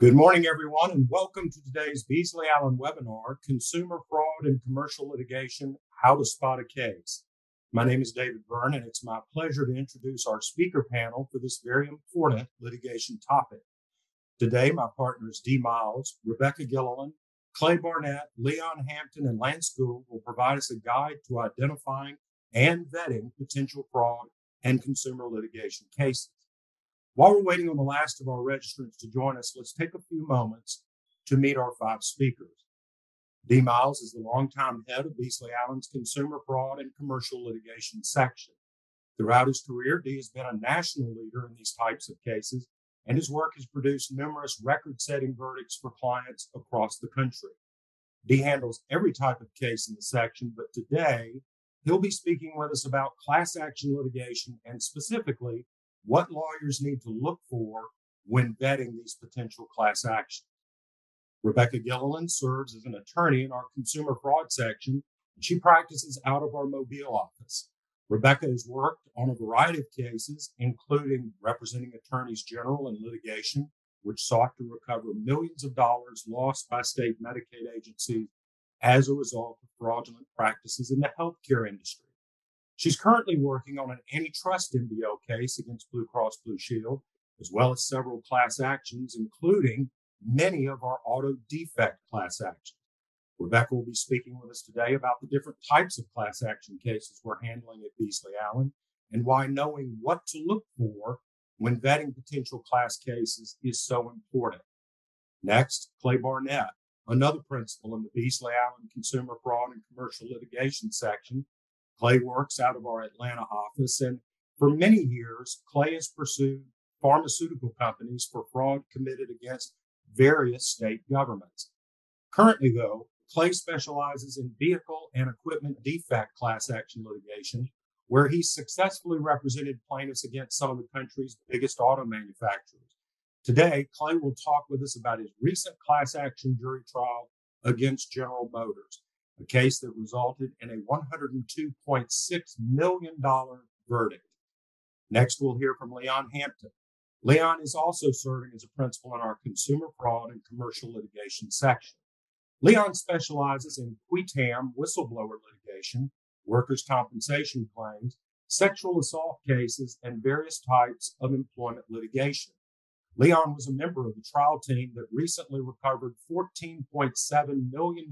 Good morning, everyone, and welcome to today's Beasley Allen webinar, Consumer Fraud and Commercial Litigation, How to Spot a Case. My name is David Byrne, and it's my pleasure to introduce our speaker panel for this very important litigation topic. Today, my partners Dee Miles, Rebecca Gilliland, Clay Barnett, Leon Hampton, and Lance Gould will provide us a guide to identifying and vetting potential fraud and consumer litigation cases. While we're waiting on the last of our registrants to join us, let's take a few moments to meet our five speakers. Dee Miles is the longtime head of Beasley Allen's Consumer Fraud and Commercial Litigation section. Throughout his career, Dee has been a national leader in these types of cases, and his work has produced numerous record setting verdicts for clients across the country. Dee handles every type of case in the section, but today he'll be speaking with us about class action litigation and specifically what lawyers need to look for when vetting these potential class actions. Rebecca Gilliland serves as an attorney in our consumer fraud section, and she practices out of our Mobile office. Rebecca has worked on a variety of cases, including representing attorneys general in litigation, which sought to recover millions of dollars lost by state Medicaid agencies as a result of fraudulent practices in the healthcare industry. She's currently working on an antitrust MDL case against Blue Cross Blue Shield, as well as several class actions, including many of our auto defect class actions. Rebecca will be speaking with us today about the different types of class action cases we're handling at Beasley Allen and why knowing what to look for when vetting potential class cases is so important. Next, Clay Barnett, another principal in the Beasley Allen Consumer Fraud and Commercial Litigation section, Clay works out of our Atlanta office, and for many years, Clay has pursued pharmaceutical companies for fraud committed against various state governments. Currently, though, Clay specializes in vehicle and equipment defect class action litigation, where he successfully represented plaintiffs against some of the country's biggest auto manufacturers. Today, Clay will talk with us about his recent class action jury trial against General Motors a case that resulted in a $102.6 million verdict. Next, we'll hear from Leon Hampton. Leon is also serving as a principal in our consumer fraud and commercial litigation section. Leon specializes in qui tam whistleblower litigation, workers' compensation claims, sexual assault cases, and various types of employment litigation. Leon was a member of the trial team that recently recovered $14.7 million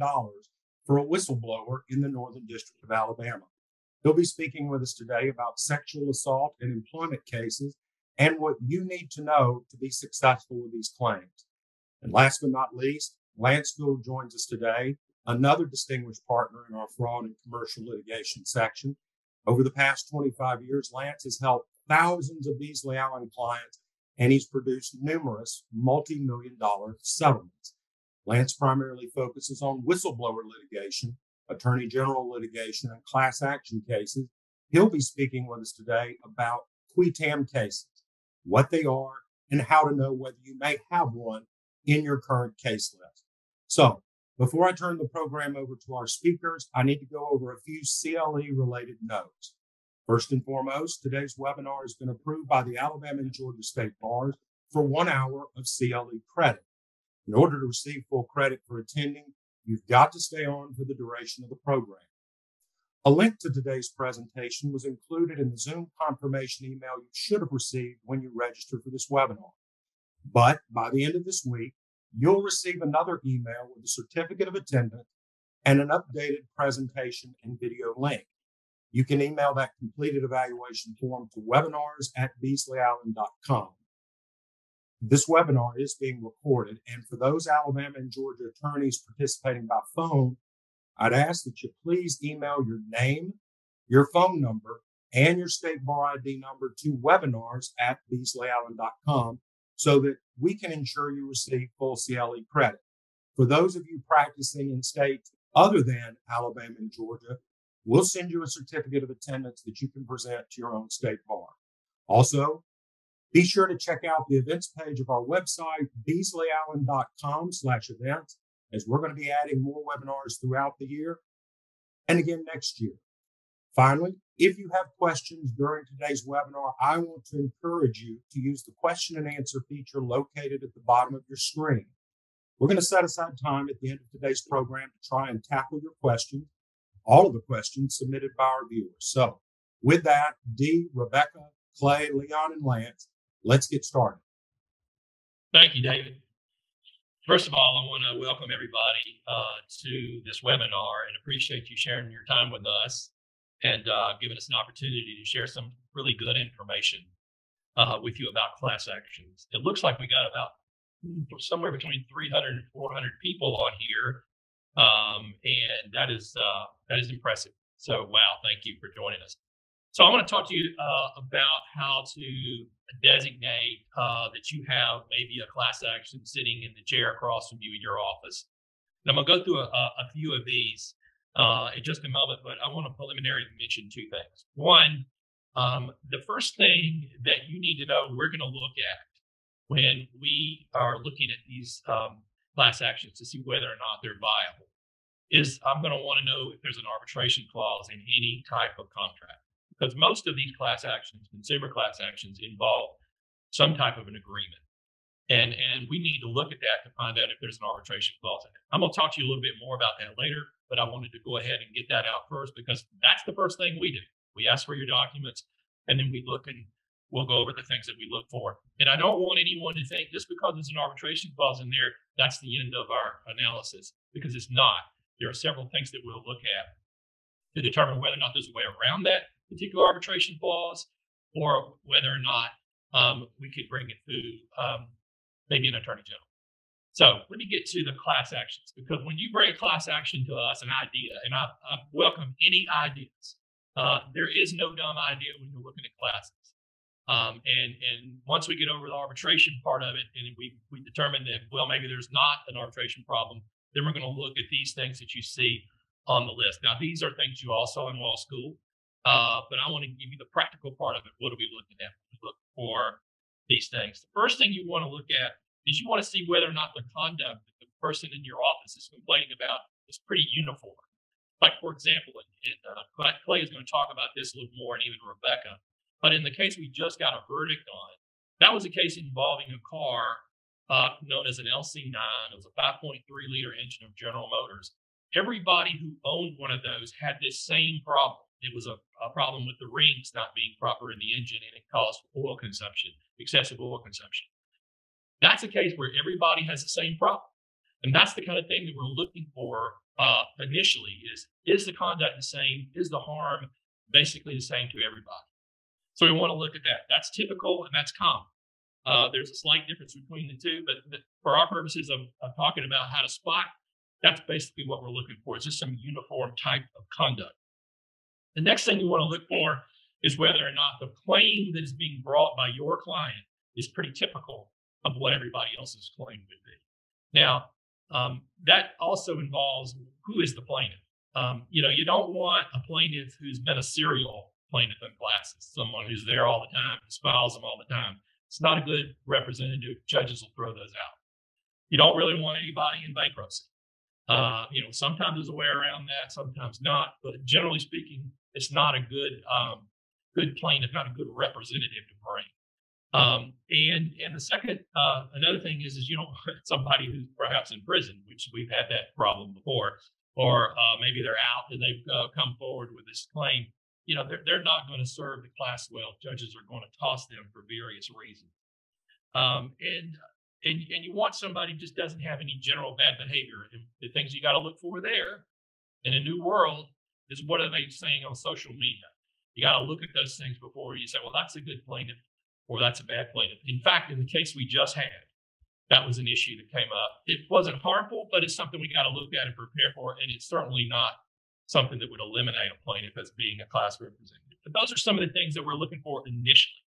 for a whistleblower in the Northern District of Alabama. He'll be speaking with us today about sexual assault and employment cases and what you need to know to be successful with these claims. And last but not least, Lance Gould joins us today, another distinguished partner in our fraud and commercial litigation section. Over the past 25 years, Lance has helped thousands of Beasley Allen clients and he's produced numerous multi million dollar settlements. Lance primarily focuses on whistleblower litigation, attorney general litigation, and class action cases. He'll be speaking with us today about qui tam cases, what they are, and how to know whether you may have one in your current case list. So, before I turn the program over to our speakers, I need to go over a few CLE related notes. First and foremost, today's webinar has been approved by the Alabama and Georgia State Bars for one hour of CLE credit. In order to receive full credit for attending, you've got to stay on for the duration of the program. A link to today's presentation was included in the Zoom confirmation email you should have received when you registered for this webinar. But by the end of this week, you'll receive another email with a certificate of attendance and an updated presentation and video link. You can email that completed evaluation form to webinars at beasleyallen.com. This webinar is being recorded, and for those Alabama and Georgia attorneys participating by phone, I'd ask that you please email your name, your phone number, and your state bar ID number to webinars at beasleyallen.com so that we can ensure you receive full CLE credit. For those of you practicing in states other than Alabama and Georgia, we'll send you a certificate of attendance that you can present to your own state bar. Also, be sure to check out the events page of our website, beasleyallen.com slash events, as we're going to be adding more webinars throughout the year and again next year. Finally, if you have questions during today's webinar, I want to encourage you to use the question and answer feature located at the bottom of your screen. We're going to set aside time at the end of today's program to try and tackle your questions, all of the questions submitted by our viewers. So, with that, Dee, Rebecca, Clay, Leon, and Lance, let's get started. Thank you, David. First of all, I want to welcome everybody uh, to this webinar and appreciate you sharing your time with us and uh, giving us an opportunity to share some really good information uh, with you about class actions. It looks like we got about somewhere between 300 and 400 people on here, um, and that is uh, that is impressive. So, wow, thank you for joining us. So, I want to talk to you uh, about how to designate uh, that you have maybe a class action sitting in the chair across from you in your office. And I'm going to go through a, a few of these uh, in just a moment, but I want to preliminary mention two things. One, um, the first thing that you need to know we're going to look at when we are looking at these um, class actions to see whether or not they're viable is I'm going to want to know if there's an arbitration clause in any type of contract because most of these class actions, consumer class actions, involve some type of an agreement. And, and we need to look at that to find out if there's an arbitration clause in it. I'm going to talk to you a little bit more about that later, but I wanted to go ahead and get that out first because that's the first thing we do. We ask for your documents and then we look and we'll go over the things that we look for. And I don't want anyone to think just because there's an arbitration clause in there, that's the end of our analysis because it's not. There are several things that we'll look at to determine whether or not there's a way around that particular arbitration clause or whether or not um, we could bring it to um, maybe an attorney general. So let me get to the class actions because when you bring a class action to us, an idea, and I, I welcome any ideas. Uh, there is no dumb idea when you're looking at classes. Um, and and once we get over the arbitration part of it, and we we determine that well maybe there's not an arbitration problem, then we're going to look at these things that you see on the list. Now these are things you also in law school, uh, but I want to give you the practical part of it. What are we looking at? We look for these things. The first thing you want to look at is you want to see whether or not the conduct that the person in your office is complaining about is pretty uniform. Like, for example, and, uh, Clay is going to talk about this a little more, and even Rebecca. But in the case we just got a verdict on, that was a case involving a car uh, known as an LC9. It was a 5.3 liter engine of General Motors. Everybody who owned one of those had this same problem. It was a, a problem with the rings not being proper in the engine, and it caused oil consumption, excessive oil consumption. That's a case where everybody has the same problem. And that's the kind of thing that we're looking for uh, initially is, is the conduct the same? Is the harm basically the same to everybody? So we want to look at that. That's typical and that's common. Uh, there's a slight difference between the two, but, for our purposes of, of, talking about how to spot, that's basically what we're looking for. It's just some uniform type of conduct. The next thing you want to look for is whether or not the claim that is being brought by your client is pretty typical of what everybody else's claim would be. Now, um, that also involves who is the plaintiff. Um, you know, you don't want a plaintiff who's been a serial plaintiff in classes, someone who's there all the time, who files them all the time. It's not a good representative. Judges will throw those out. You don't really want anybody in bankruptcy. Uh, you know, sometimes there's a way around that, sometimes not. But generally speaking, it's not a good um, good plaintiff, not a good representative to bring. Um, and and the second, uh, another thing is, is you don't somebody who's perhaps in prison, which we've had that problem before, or uh, maybe they're out and they've uh, come forward with this claim. You know, they're they're not going to serve the class well. Judges are going to toss them for various reasons. Um, and and and you want somebody who just doesn't have any general bad behavior. And the things you got to look for there in a new world is what are they saying on social media? You got to look at those things before you say, well, that's a good plaintiff or that's a bad plaintiff. In fact, in the case we just had, that was an issue that came up. It wasn't harmful, but it's something we got to look at and prepare for. And it's certainly not something that would eliminate a plaintiff as being a class representative. But those are some of the things that we're looking for initially.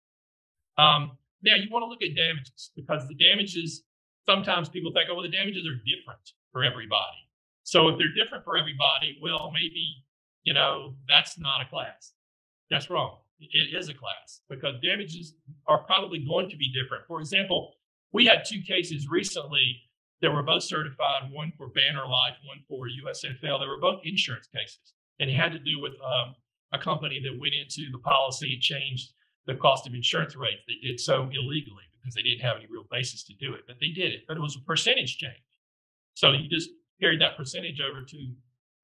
Um, now, you want to look at damages because the damages, sometimes people think, oh, well, the damages are different for everybody. So if they're different for everybody, well, maybe, you know, that's not a class. That's wrong it is a class because damages are probably going to be different. For example, we had two cases recently that were both certified, one for Banner Life, one for USFL. They were both insurance cases, and it had to do with um, a company that went into the policy and changed the cost of insurance rates. They did so illegally because they didn't have any real basis to do it, but they did it. But it was a percentage change. So you just carried that percentage over to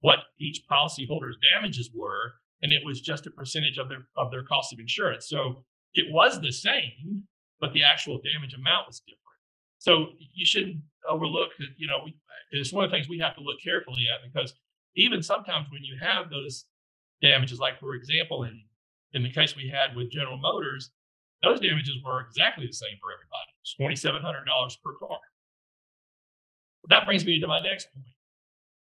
what each policyholder's damages were, and it was just a percentage of their of their cost of insurance. So it was the same, but the actual damage amount was different. So you shouldn't overlook that. You know, it's one of the things we have to look carefully at because even sometimes when you have those damages, like for example, in in the case we had with General Motors, those damages were exactly the same for everybody. It's twenty seven hundred dollars per car. That brings me to my next point.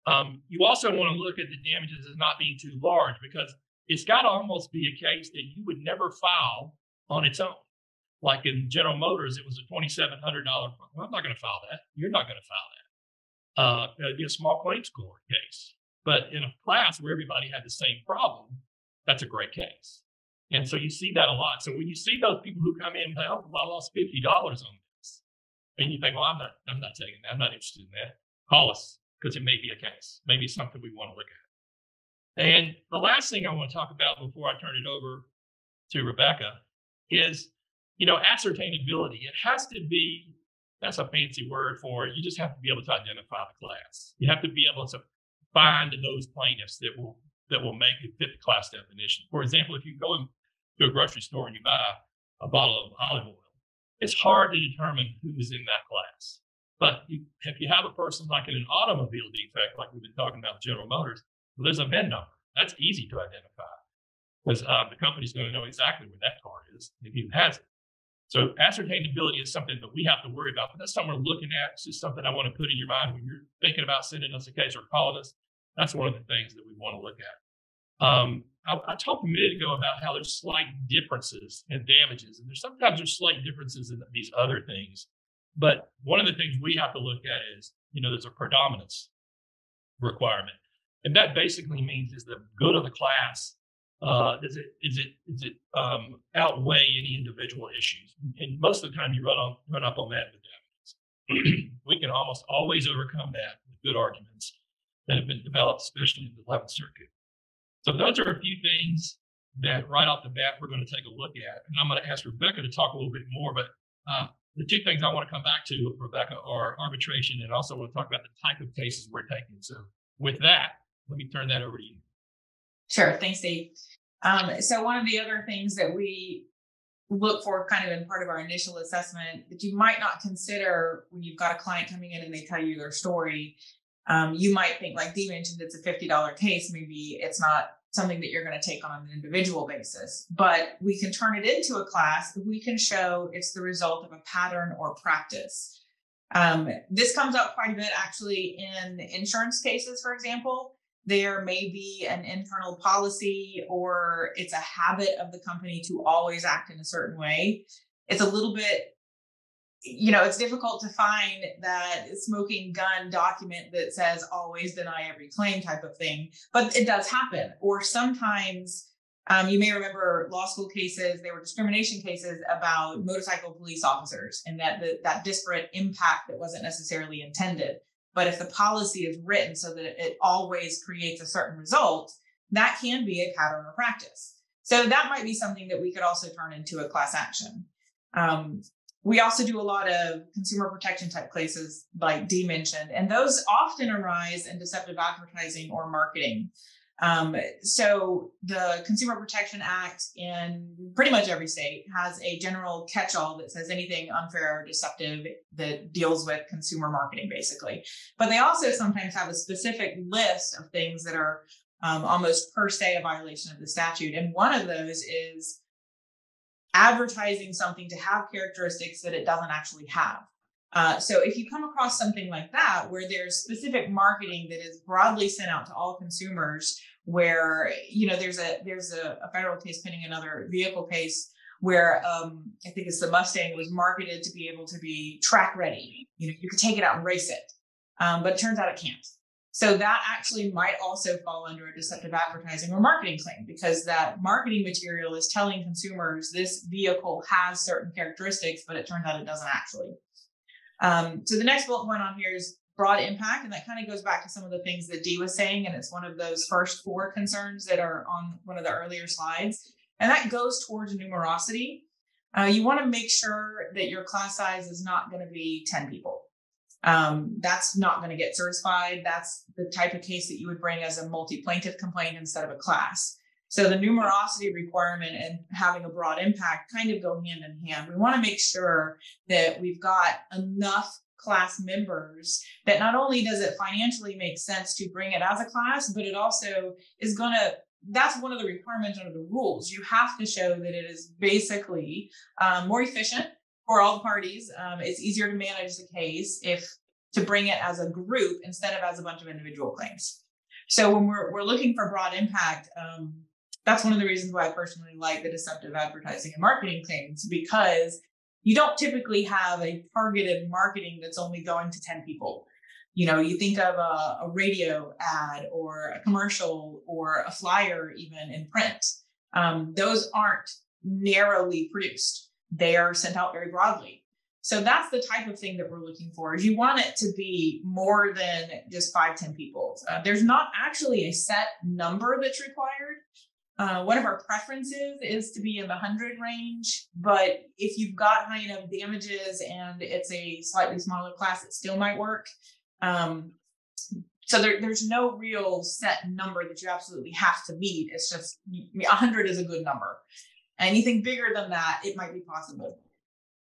Um, you also want to look at the damages as not being too large because it's got to almost be a case that you would never file on its own. Like in General Motors, it was a $2,700. Well, I'm not going to file that. You're not going to file that. Uh, it'd be a small claims court case. But in a class where everybody had the same problem, that's a great case. And so you see that a lot. So when you see those people who come in and say, oh, well, I lost $50 on this, and you think, well, I'm not, I'm not taking that. I'm not interested in that. Call us because it may be a case, maybe something we want to look at. And the last thing I want to talk about before I turn it over to Rebecca is, you know, ascertainability. It has to be, that's a fancy word for it. You just have to be able to identify the class. You have to be able to find those plaintiffs that will that will make it fit the class definition. For example, if you go into a grocery store and you buy a bottle of olive oil, it's hard to determine who is in that class. But if you have a person like in an automobile defect, like we've been talking about General Motors, well, there's a VIN number. That's easy to identify because uh, the company's going to know exactly where that car is if he has it. So ascertainability is something that we have to worry about, but that's something we're looking at. It's just something I want to put in your mind when you're thinking about sending us a case or calling us. That's one of the things that we want to look at. Um, I, I, talked a minute ago about how there's slight differences in damages, and there's sometimes there's slight differences in these other things. But one of the things we have to look at is, you know, there's a predominance requirement, and that basically means is the good of the class uh, is it is it is it um, outweigh any individual issues? And most of the time, you run on run up on that with damages. we can almost always overcome that with good arguments that have been developed, especially in the 11th Circuit. So those are a few things that right off the bat we're going to take a look at. And I'm going to ask Rebecca to talk a little bit more, but uh, the two things I want to come back to, Rebecca, are arbitration and also want to talk about the type of cases we're taking. So with that, let me turn that over to you. Sure. Thanks, Dave. Um, so one of the other things that we look for kind of in part of our initial assessment that you might not consider when you've got a client coming in and they tell you their story um, you might think, like Dee mentioned, it's a $50 case. Maybe it's not something that you're going to take on an individual basis, but we can turn it into a class if we can show it's the result of a pattern or practice. Um, this comes up quite a bit actually in insurance cases, for example. There may be an internal policy or it's a habit of the company to always act in a certain way. It's a little bit you know, it's difficult to find that smoking gun document that says always deny every claim type of thing, but it does happen. Or sometimes um, you may remember law school cases, there were discrimination cases about motorcycle police officers and that the, that disparate impact that wasn't necessarily intended. But if the policy is written so that it always creates a certain result, that can be a pattern or practice. So that might be something that we could also turn into a class action. Um, we also do a lot of consumer protection type cases, like Dee mentioned, and those often arise in deceptive advertising or marketing. Um, so the Consumer Protection Act in pretty much every state has a general catch-all that says anything unfair or deceptive that deals with consumer marketing, basically. But they also sometimes have a specific list of things that are um, almost per se a violation of the statute. And one of those is advertising something to have characteristics that it doesn't actually have. Uh, so if you come across something like that, where there's specific marketing that is broadly sent out to all consumers, where you know there's a there's a, a federal case pending another vehicle case where um, I think it's the Mustang was marketed to be able to be track ready. You know, you could take it out and race it, um, but it turns out it can't. So that actually might also fall under a deceptive advertising or marketing claim because that marketing material is telling consumers this vehicle has certain characteristics, but it turns out it doesn't actually. Um, so the next bullet point on here is broad impact, and that kind of goes back to some of the things that Dee was saying, and it's one of those first four concerns that are on one of the earlier slides, and that goes towards numerosity. Uh, you want to make sure that your class size is not going to be 10 people. Um, that's not going to get certified. That's the type of case that you would bring as a multi plaintiff complaint instead of a class. So the numerosity requirement and having a broad impact kind of go hand in hand. We want to make sure that we've got enough class members that not only does it financially make sense to bring it as a class, but it also is going to that's one of the requirements under the rules. You have to show that it is basically um, more efficient for all parties. Um, it's easier to manage the case if to bring it as a group instead of as a bunch of individual claims. So when we're we're looking for broad impact, um, that's one of the reasons why I personally like the deceptive advertising and marketing claims because you don't typically have a targeted marketing that's only going to 10 people. You know, you think of a, a radio ad or a commercial or a flyer, even in print. Um, those aren't narrowly produced. They are sent out very broadly. So that's the type of thing that we're looking for. Is you want it to be more than just five, 10 people. Uh, there's not actually a set number that's required. Uh, one of our preferences is to be in the 100 range, but if you've got high enough damages and it's a slightly smaller class, it still might work. Um, so there, there's no real set number that you absolutely have to meet. It's just 100 is a good number. Anything bigger than that, it might be possible.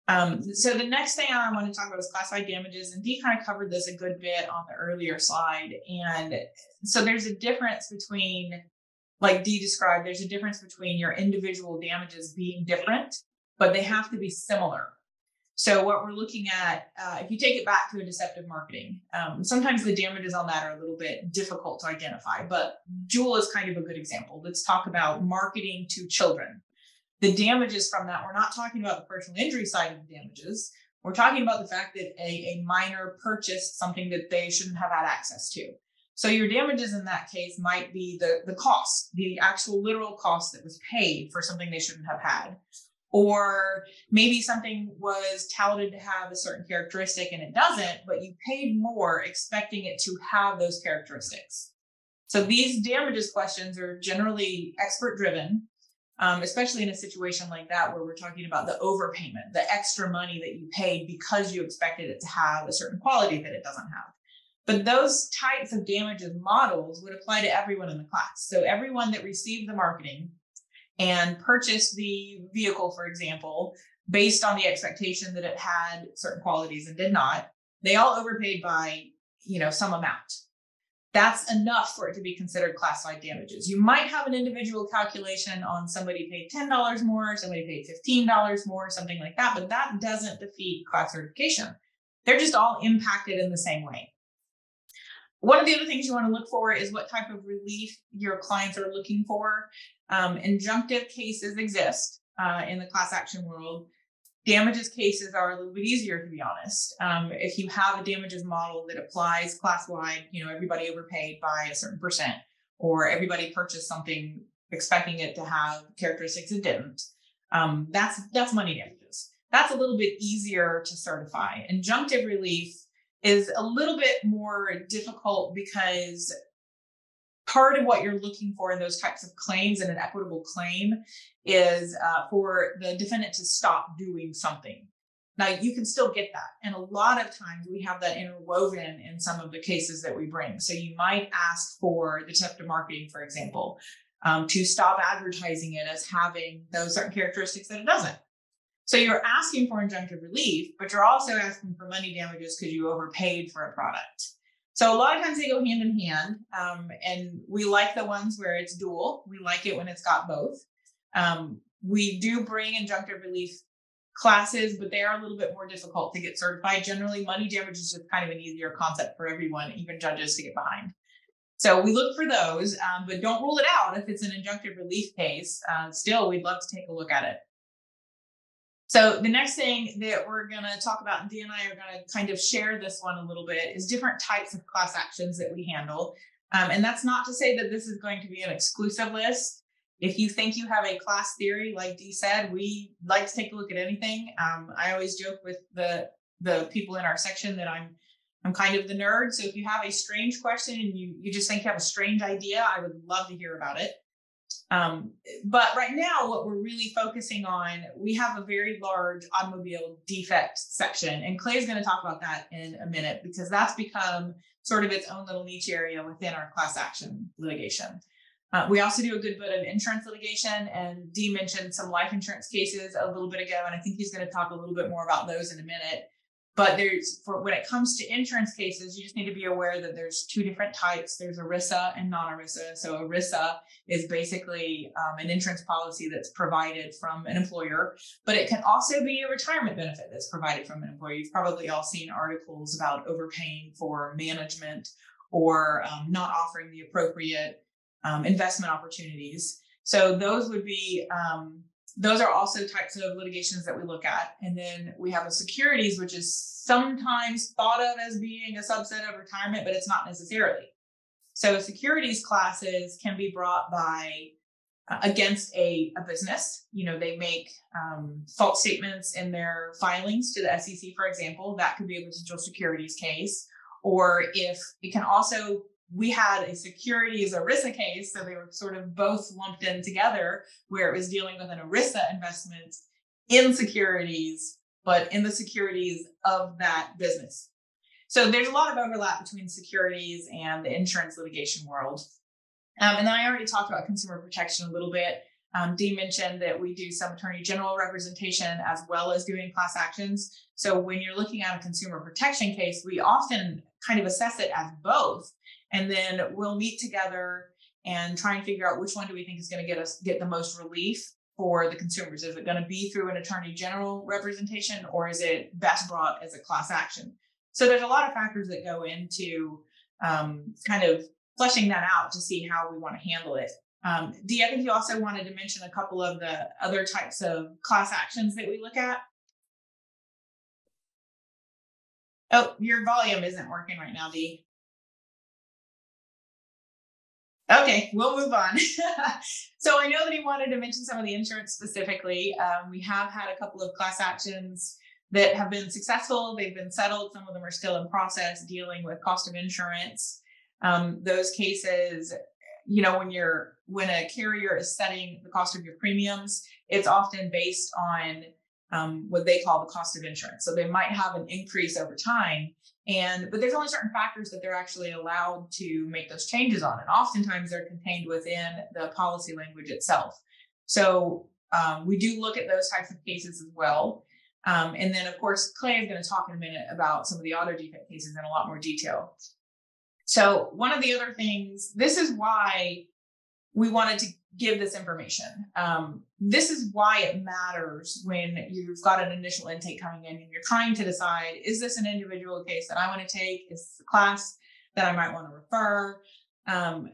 Um, so the next thing I want to talk about is classified damages, and Dee kind of covered this a good bit on the earlier slide. And so there's a difference between like Dee described, there's a difference between your individual damages being different, but they have to be similar. So what we're looking at, uh, if you take it back to a deceptive marketing, um, sometimes the damages on that are a little bit difficult to identify, but JUUL is kind of a good example. Let's talk about marketing to children. The damages from that, we're not talking about the personal injury side of the damages. We're talking about the fact that a, a minor purchased something that they shouldn't have had access to. So your damages in that case might be the, the cost, the actual literal cost that was paid for something they shouldn't have had. Or maybe something was touted to have a certain characteristic and it doesn't, but you paid more expecting it to have those characteristics. So these damages questions are generally expert driven, um, especially in a situation like that where we're talking about the overpayment, the extra money that you paid because you expected it to have a certain quality that it doesn't have. But those types of damages models would apply to everyone in the class. So everyone that received the marketing and purchased the vehicle, for example, based on the expectation that it had certain qualities and did not, they all overpaid by, you know, some amount. That's enough for it to be considered classified damages. You might have an individual calculation on somebody paid $10 more, somebody paid $15 more, something like that, but that doesn't defeat class certification. They're just all impacted in the same way. One of the other things you want to look for is what type of relief your clients are looking for. Um, injunctive cases exist uh, in the class action world. Damages cases are a little bit easier, to be honest. Um, if you have a damages model that applies class wide, you know, everybody overpaid by a certain percent, or everybody purchased something expecting it to have characteristics it didn't. Um, that's that's money damages. That's a little bit easier to certify. Injunctive relief is a little bit more difficult because part of what you're looking for in those types of claims and an equitable claim is uh, for the defendant to stop doing something. Now, you can still get that. And a lot of times we have that interwoven in some of the cases that we bring. So you might ask for the deceptive marketing, for example, um, to stop advertising it as having those certain characteristics that it doesn't. So you're asking for injunctive relief, but you're also asking for money damages because you overpaid for a product. So a lot of times they go hand in hand, um, and we like the ones where it's dual. We like it when it's got both. Um, we do bring injunctive relief classes, but they are a little bit more difficult to get certified. Generally, money damage is just kind of an easier concept for everyone, even judges, to get behind. So we look for those, um, but don't rule it out if it's an injunctive relief case. Uh, still, we'd love to take a look at it. So the next thing that we're going to talk about, and Dee and I are going to kind of share this one a little bit, is different types of class actions that we handle. Um, and that's not to say that this is going to be an exclusive list. If you think you have a class theory, like Dee said, we like to take a look at anything. Um, I always joke with the the people in our section that I'm I'm kind of the nerd. So if you have a strange question and you, you just think you have a strange idea, I would love to hear about it. Um, but right now, what we're really focusing on, we have a very large automobile defect section, and Clay is going to talk about that in a minute because that's become sort of its own little niche area within our class action litigation. Uh, we also do a good bit of insurance litigation, and Dee mentioned some life insurance cases a little bit ago, and I think he's going to talk a little bit more about those in a minute. But there's for when it comes to insurance cases, you just need to be aware that there's two different types. There's ERISA and non-ERISA. So ERISA is basically um, an insurance policy that's provided from an employer, but it can also be a retirement benefit that's provided from an employer. You've probably all seen articles about overpaying for management or um, not offering the appropriate um, investment opportunities. So those would be um, those are also types of litigations that we look at. And then we have a securities, which is sometimes thought of as being a subset of retirement, but it's not necessarily. So securities classes can be brought by uh, against a, a business. You know, they make um, false statements in their filings to the SEC, for example. That could be a potential securities case. Or if it can also we had a securities ERISA case, so they were sort of both lumped in together, where it was dealing with an ERISA investment in securities, but in the securities of that business. So there's a lot of overlap between securities and the insurance litigation world. Um, and then I already talked about consumer protection a little bit. Um, Dee mentioned that we do some attorney general representation as well as doing class actions. So when you're looking at a consumer protection case, we often kind of assess it as both and then we'll meet together and try and figure out which one do we think is going to get us get the most relief for the consumers is it going to be through an attorney general representation or is it best brought as a class action so there's a lot of factors that go into um, kind of fleshing that out to see how we want to handle it um, Dee, I think you also wanted to mention a couple of the other types of class actions that we look at. Oh, your volume isn't working right now, Dee. Okay, we'll move on. so I know that he wanted to mention some of the insurance specifically. Um, we have had a couple of class actions that have been successful. They've been settled. Some of them are still in process dealing with cost of insurance. Um, those cases, you know, when you're when a carrier is setting the cost of your premiums, it's often based on um, what they call the cost of insurance. So they might have an increase over time, and but there's only certain factors that they're actually allowed to make those changes on, and oftentimes they're contained within the policy language itself. So um, we do look at those types of cases as well. Um, and then, of course, Clay is going to talk in a minute about some of the auto defect cases in a lot more detail. So, one of the other things, this is why we wanted to give this information. Um, this is why it matters when you've got an initial intake coming in and you're trying to decide is this an individual case that I want to take? Is this a class that I might want to refer? Um,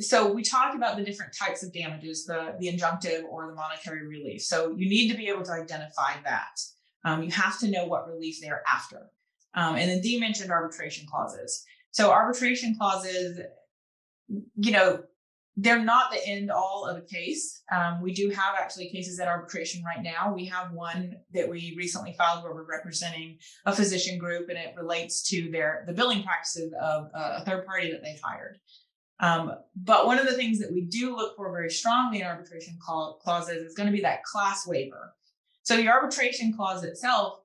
so we talked about the different types of damages, the, the injunctive or the monetary relief. So you need to be able to identify that. Um, you have to know what relief they're after. Um, and then Dee mentioned arbitration clauses. So arbitration clauses, you know, they're not the end all of a case. Um, we do have actually cases at arbitration right now. We have one that we recently filed where we're representing a physician group, and it relates to their the billing practices of a third party that they hired. Um, but one of the things that we do look for very strongly in arbitration clauses is going to be that class waiver. So the arbitration clause itself,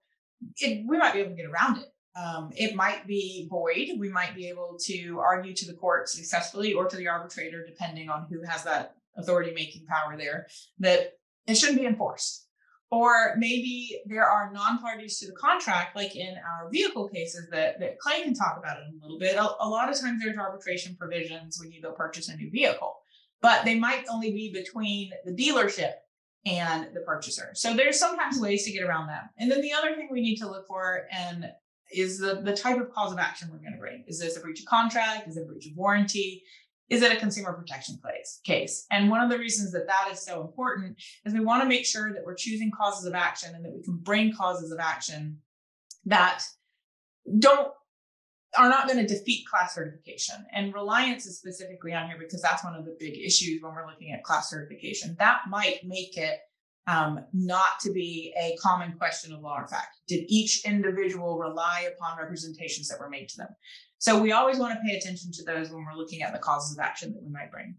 it, we might be able to get around it. Um, it might be void. We might be able to argue to the court successfully or to the arbitrator, depending on who has that authority making power there, that it shouldn't be enforced. Or maybe there are non parties to the contract, like in our vehicle cases that, that Clay can talk about it a little bit. A, a lot of times there's arbitration provisions when you go purchase a new vehicle, but they might only be between the dealership and the purchaser. So there's sometimes ways to get around that. And then the other thing we need to look for, and is the, the type of cause of action we're going to bring. Is this a breach of contract? Is it a breach of warranty? Is it a consumer protection case? case? And one of the reasons that that is so important is we want to make sure that we're choosing causes of action and that we can bring causes of action that don't are not going to defeat class certification. And reliance is specifically on here because that's one of the big issues when we're looking at class certification. That might make it um, not to be a common question of law or fact. Did each individual rely upon representations that were made to them? So we always want to pay attention to those when we're looking at the causes of action that we might bring.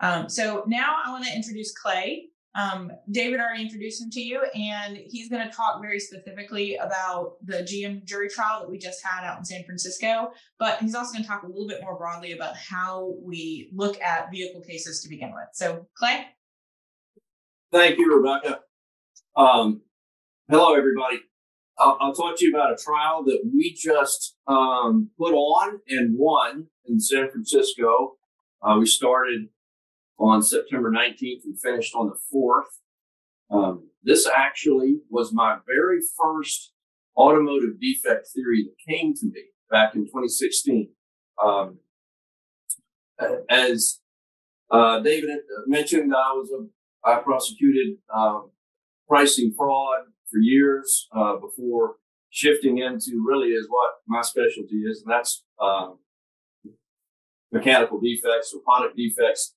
Um, so now I want to introduce Clay. Um, David already introduced him to you, and he's going to talk very specifically about the GM jury trial that we just had out in San Francisco. But he's also going to talk a little bit more broadly about how we look at vehicle cases to begin with. So, Clay. Thank you, Rebecca. Um, hello, everybody. I'll, I'll, talk to you about a trial that we just um, put on and won in San Francisco. Uh, we started on September 19th and finished on the 4th. Um, this actually was my very first automotive defect theory that came to me back in 2016. Um, as uh, David mentioned, I was a I prosecuted um, pricing fraud for years uh, before shifting into really is what my specialty is, and that's um, mechanical defects or product defects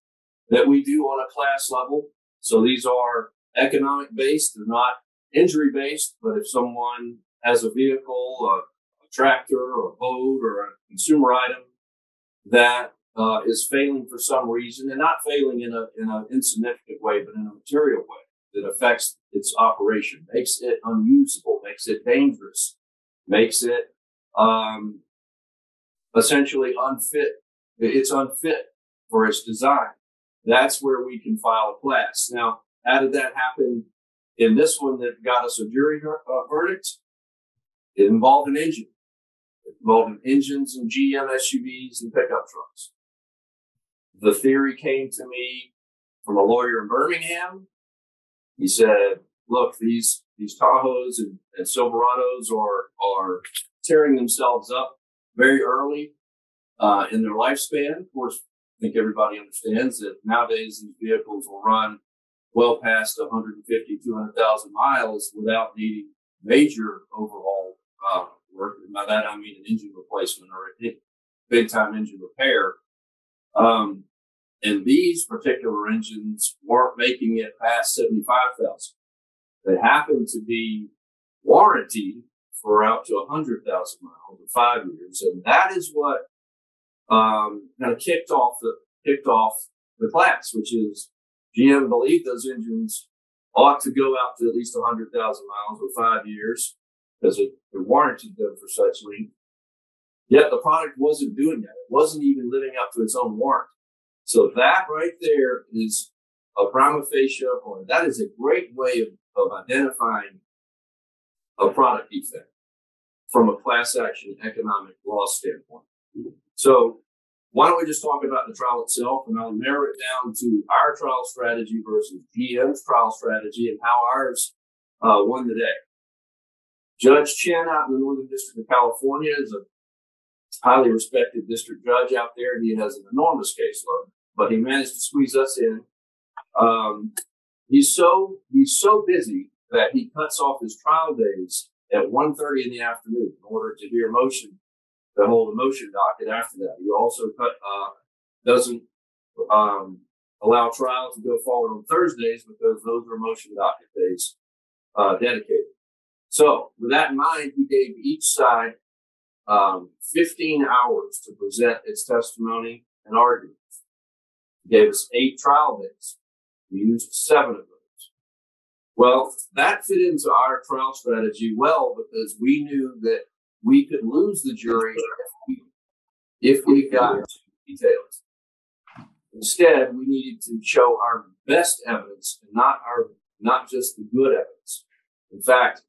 that we do on a class level. So these are economic based, they're not injury based, but if someone has a vehicle, a, a tractor or a boat or a consumer item that uh, is failing for some reason and not failing in a in an insignificant way, but in a material way that affects its operation, makes it unusable, makes it dangerous, makes it um, essentially unfit. It's unfit for its design. That's where we can file a class. Now, how did that happen in this one that got us a jury uh, verdict? It involved an engine. It involved engines and GM SUVs and pickup trucks. The theory came to me from a lawyer in Birmingham. He said, look, these, these Tahoes and, and Silverados are, are tearing themselves up very early uh, in their lifespan. Of course, I think everybody understands that nowadays these vehicles will run well past 150, 200,000 miles without needing major overhaul uh, work. And by that, I mean an engine replacement or a big time engine repair. Um, and these particular engines weren't making it past 75,000. They happened to be warranted for out to 100,000 miles in five years. And that is what um, kind of kicked off the kicked off the class, which is GM believed those engines ought to go out to at least 100,000 miles or five years because it, it warranted them for such length. Yet the product wasn't doing that. It wasn't even living up to its own warranty. So that right there is a prima facie, or that is a great way of, of identifying a product defect from a class action economic law standpoint. So why don't we just talk about the trial itself and I'll narrow it down to our trial strategy versus GM's trial strategy and how ours uh, won the day. Judge Chen out in the Northern District of California is a highly respected district judge out there. And he has an enormous caseload but he managed to squeeze us in. Um, he's so he's so busy that he cuts off his trial days at 1.30 in the afternoon in order to hear motion, to hold a motion docket after that. He also cut, uh, doesn't um, allow trial to go forward on Thursdays because those are motion docket days uh, dedicated. So, with that in mind, he gave each side um, 15 hours to present its testimony and argument. Gave us eight trial days. We used seven of those. Well, that fit into our trial strategy well because we knew that we could lose the jury if we, if we got details. Instead, we needed to show our best evidence and not our not just the good evidence. In fact,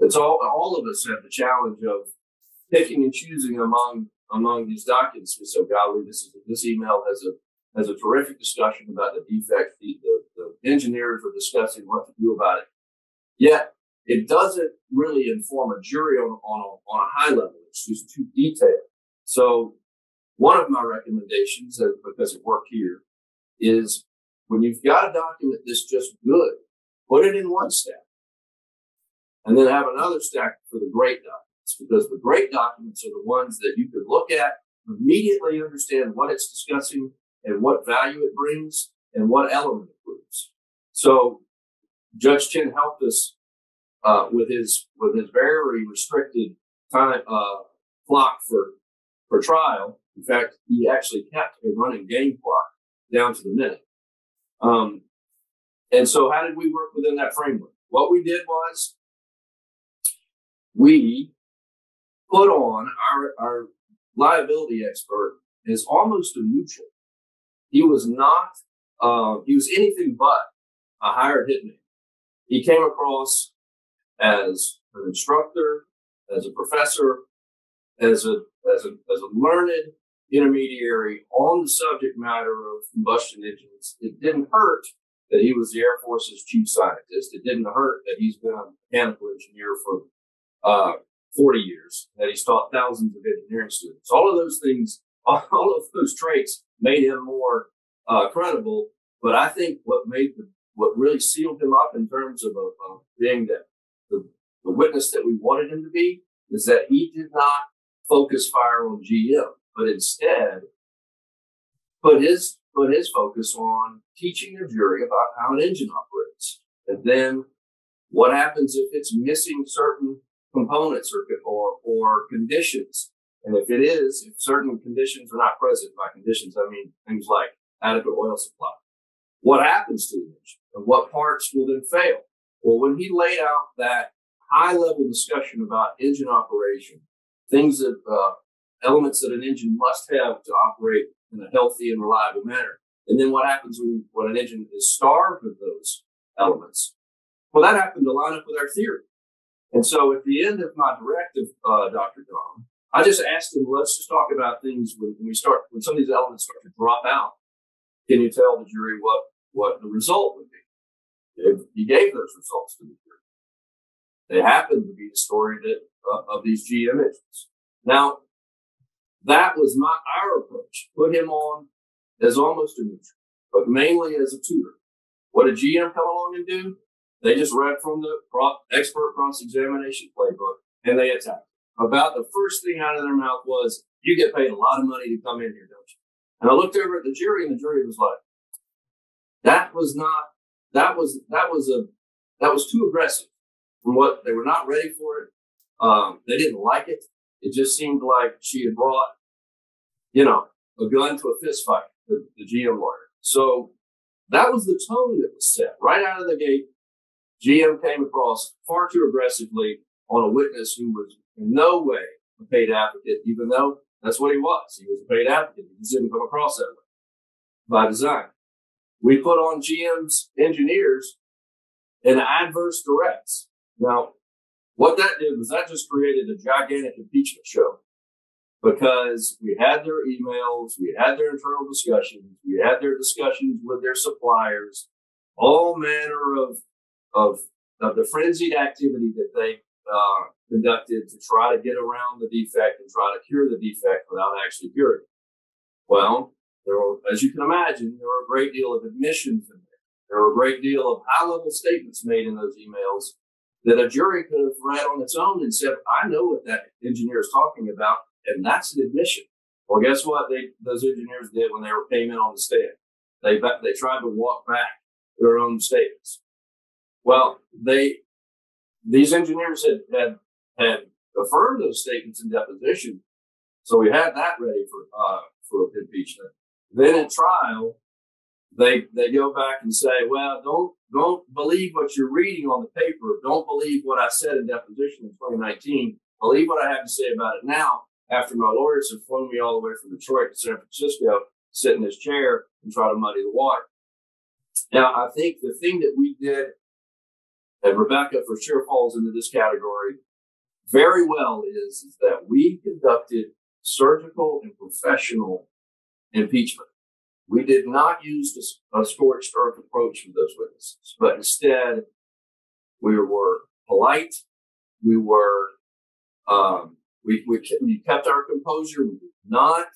it's all all of us have the challenge of picking and choosing among among these documents. So, golly, this is this email has a has a terrific discussion about the defect. The, the, the engineers are discussing what to do about it. Yet it doesn't really inform a jury on, on, a, on a high level. It's just too detailed. So one of my recommendations, uh, because it worked here, is when you've got a document that's just good, put it in one stack and then have another stack for the great documents because the great documents are the ones that you can look at, immediately understand what it's discussing, and what value it brings and what element it brings. So Judge Chen helped us uh, with his with his very restricted time uh, clock for for trial. In fact, he actually kept a running game clock down to the minute. Um, and so, how did we work within that framework? What we did was we put on our, our liability expert as almost a neutral. He was not, uh, he was anything but a hired hitman. He came across as an instructor, as a professor, as a, as a, as a learned intermediary on the subject matter of combustion engines. It didn't hurt that he was the Air Force's chief scientist. It didn't hurt that he's been a mechanical engineer for uh, 40 years, that he's taught thousands of engineering students. All of those things, all of those traits made him more uh, credible. But I think what made the, what really sealed him up in terms of, being the, the, the witness that we wanted him to be is that he did not focus fire on GM, but instead put his put his focus on teaching the jury about how an engine operates, and then what happens if it's missing certain components or, or, or conditions. And if it is, if certain conditions are not present, by conditions, I mean things like adequate oil supply, what happens to the engine and what parts will then fail? Well, when he laid out that high level discussion about engine operation, things that, uh, elements that an engine must have to operate in a healthy and reliable manner. And then what happens when, when an engine is starved of those elements? Well, that happened to line up with our theory. And so at the end of my directive, uh, Dr. Dahm, I just asked him, let's just talk about things when, when we start, when some of these elements start to drop out. Can you tell the jury what, what the result would be? He gave those results to the jury. They happened to be the story that, uh, of these GM engines. Now, that was my, our approach. Put him on as almost a neutral, but mainly as a tutor. What did GM come along and do? They just read from the expert cross examination playbook and they attacked. About the first thing out of their mouth was, You get paid a lot of money to come in here, don't you? And I looked over at the jury and the jury was like, That was not, that was, that was a, that was too aggressive from what they were not ready for it. Um, they didn't like it. It just seemed like she had brought, you know, a gun to a fist fight, the, the GM lawyer. So that was the tone that was set right out of the gate. GM came across far too aggressively on a witness who was in no way a paid advocate, even though that's what he was. He was a paid advocate. He just didn't come across that way by design. We put on GM's engineers in adverse directs. Now, what that did was that just created a gigantic impeachment show because we had their emails, we had their internal discussions, we had their discussions with their suppliers, all manner of of, of the frenzied activity that they uh, conducted to try to get around the defect and try to cure the defect without actually curing it. Well, there were, as you can imagine, there were a great deal of admissions in there. There were a great deal of high level statements made in those emails that a jury could have read on its own and said, I know what that engineer is talking about, and that's an admission. Well, guess what they, those engineers did when they were came in on the stand? They, they tried to walk back their own statements. Well, they these engineers had had had affirmed those statements in deposition, so we had that ready for uh, for impeachment. Then at trial, they they go back and say, "Well, don't don't believe what you're reading on the paper. Don't believe what I said in deposition in 2019. Believe what I have to say about it now." After my lawyers have flown me all the way from Detroit to San Francisco, sit in this chair and try to muddy the water. Now, I think the thing that we did and Rebecca for sure falls into this category very well is, is that we conducted surgical and professional impeachment. We did not use a, scorched earth approach with those witnesses, but instead we were polite. We were, um, we, we, we kept our composure. We did not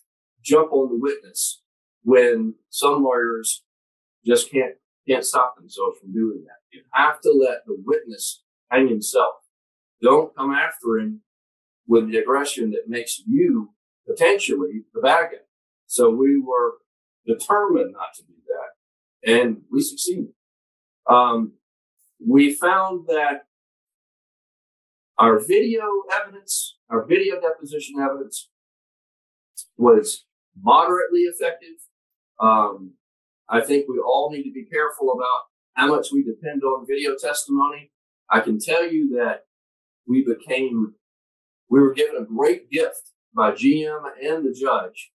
jump on the witness when some lawyers just can't can't stop themselves from doing that. You have to let the witness hang himself. Don't come after him with the aggression that makes you potentially the bad guy. So we were determined not to do that, and we succeeded. Um, we found that our video evidence, our video deposition evidence was moderately effective. Um, I think we all need to be careful about how much we depend on video testimony. I can tell you that we became, we were given a great gift by GM and the judge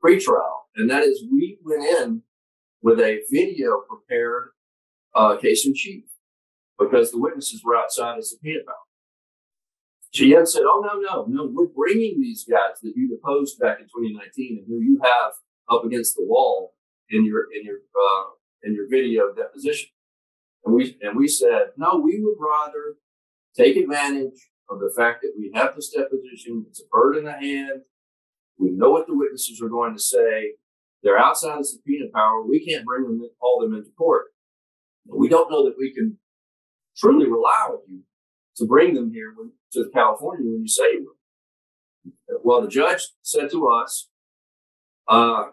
pre-trial, and that is we went in with a video prepared uh, case in chief because the witnesses were outside of subpoena power. GM said, "Oh no, no, no! We're bringing these guys that you deposed back in 2019 and who you have up against the wall in your in your uh, in your video deposition." And we and we said, "No, we would rather take advantage of the fact that we have this deposition. It's a bird in the hand. We know what the witnesses are going to say. They're outside of subpoena power. We can't bring them, call them into court. We don't know that we can truly rely on you to bring them here when, to California when you say you will. Well, the judge said to us, uh,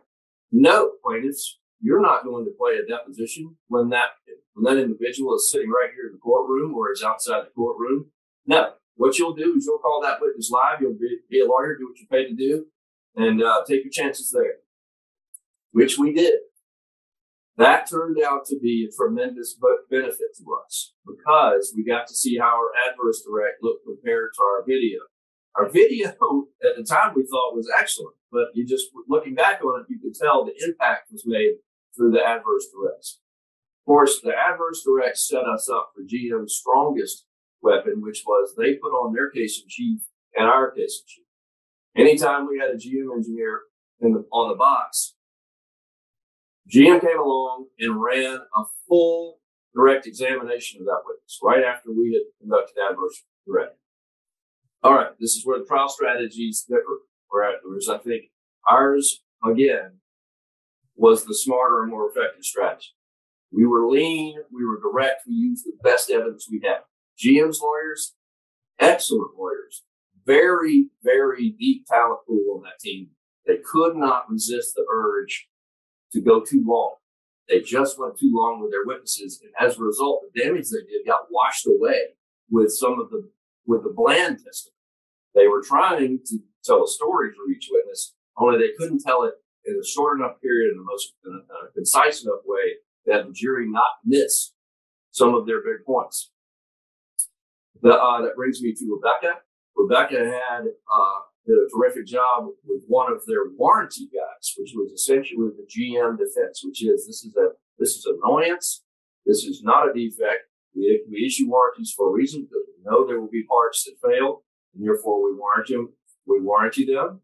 no, plaintiffs, you're not going to play a deposition when that when that individual is sitting right here in the courtroom or is outside the courtroom. No, what you'll do is you'll call that witness live. You'll be, be a lawyer, do what you're paid to do, and uh, take your chances there, which we did. That turned out to be a tremendous benefit to us because we got to see how our adverse direct looked compared to our video. Our video at the time we thought was excellent, but you just looking back on it, you could tell the impact was made through the adverse directs. Of course, the adverse direct set us up for GM's strongest weapon, which was they put on their case in chief and our case in chief. Anytime we had a GM engineer the, on the box, GM came along and ran a full direct examination of that witness right after we had conducted adverse direct. All right, this is where the trial strategies differ. Whereas I think ours, again, was the smarter and more effective strategy. We were lean, we were direct, we used the best evidence we had. GM's lawyers, excellent lawyers, very, very deep talent pool on that team. They could not resist the urge to go too long. They just went too long with their witnesses. And as a result, the damage they did got washed away with some of the, with the bland testimony. They were trying to tell a story for each witness, only they couldn't tell it in a short enough period in the most concise enough way that the jury not miss some of their big points. The, uh, that brings me to Rebecca. Rebecca had uh, did a terrific job with one of their warranty guys, which was essentially the GM defense, which is this is a this is annoyance. This is not a defect. We, we issue warranties for a reason because we know there will be parts that fail, and therefore we warranty them. We warranty them.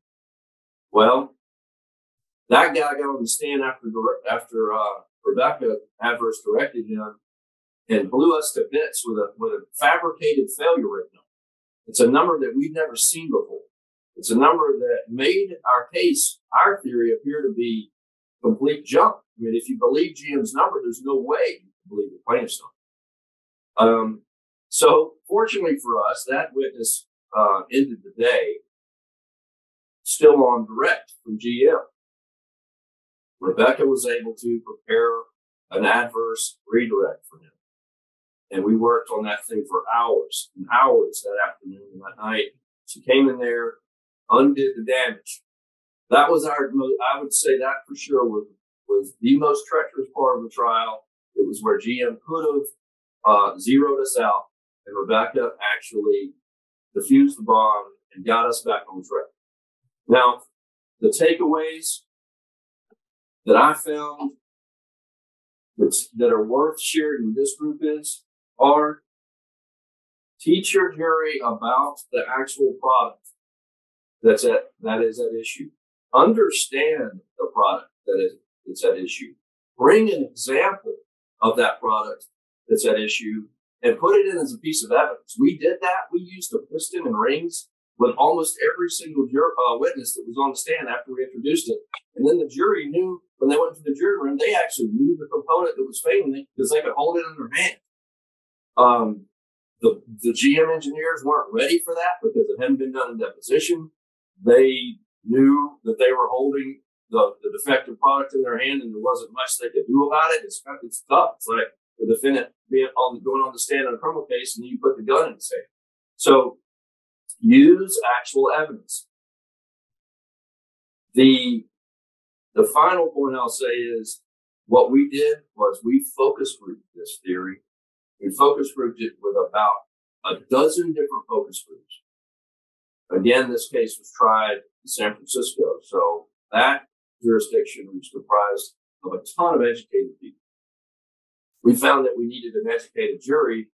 Well, that guy got on the stand after after uh, Rebecca adverse directed him and blew us to bits with a with a fabricated failure rate number. It's a number that we've never seen before. It's a number that made our case, our theory, appear to be complete junk. I mean, if you believe GM's number, there's no way you can believe the plaintiff's number. Um, so, fortunately for us, that witness uh, ended the day still on direct from GM. Rebecca was able to prepare an adverse redirect for him. And we worked on that thing for hours and hours that afternoon and that night. She came in there, undid the damage. That was our, I would say that for sure was, was the most treacherous part of the trial. It was where GM could have uh, zeroed us out and Rebecca actually defused the bomb and got us back on track. Now, the takeaways that I found that's, that are worth sharing in this group is are teach your jury about the actual product that's at that is at issue. Understand the product that is that's at issue. Bring an example of that product that's at issue and put it in as a piece of evidence. We did that. We used a piston and rings with almost every single jur- uh, witness that was on the stand after we introduced it. And then the jury knew when they went to the jury room, they actually knew the component that was failing because they could hold it in their hand. Um, the, the GM engineers weren't ready for that because it hadn't been done in deposition. They knew that they were holding the, the defective product in their hand and there wasn't much they could do about it. It's, it's tough. It's like the defendant being on going on the stand in a criminal case, and you put the gun in his hand. So use actual evidence. The the final point I'll say is what we did was we focus grouped this theory. We focus grouped it with about a dozen different focus groups. Again, this case was tried in San Francisco, so that jurisdiction was comprised of a ton of educated people. We found that we needed an educated jury